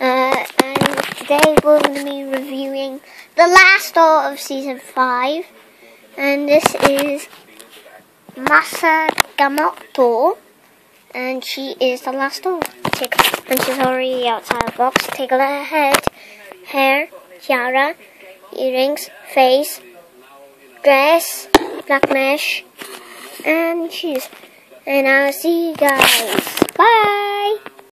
Uh, and today we're going to be reviewing the last doll of season 5. And this is Masa Gamoto. And she is the last doll. And she's already outside the box. Take a look at her head, hair, tiara, earrings, face, dress, black mesh, and shoes. And I'll see you guys. Bye!